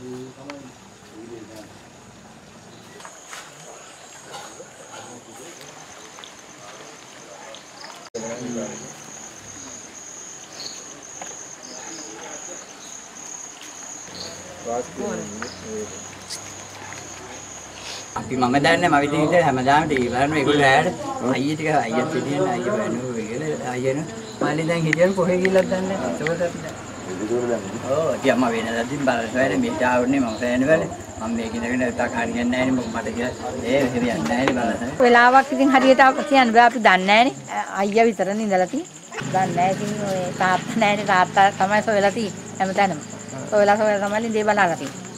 අපි මම දන්නේ මම ඉතින් ඉතින් හැමදාම ටීවී බලන මේගොල්ලෝ ඇහැට අයියේ ටික අයියත් හිටියන අයිය වෙනු කියලා අයියන මාළි දැන් හිටියන කොහෙ ගිහලත් දන්නේ නැහැ. ඒකට අපි ඔව් ඉතින් අම්මා වෙනදාදී බලන්න වැඩ මෙහෙට ආවනේ මම සෑහෙන වැඩ මම මේක ඉඳගෙන තාක් හරියන්නේ නැහැ නේ මොකද මට කියලා ඒ හරියන්නේ නැහැ නේ බලන්න. වෙලාවක් ඉතින් හරියට කියන්න බෑ අපි දන්නේ නැහනේ. අයියා විතරනේ ඉඳලා තියෙන්නේ. දන්නේ නැහැ ඉතින් ඔය තාත්තා නැහැනේ. තාත්තා තමයි සොයලා තියෙන්නේ හැමතැනම. සොයලා සොයලා තමයි ඉඳේ බලාලා තියෙන්නේ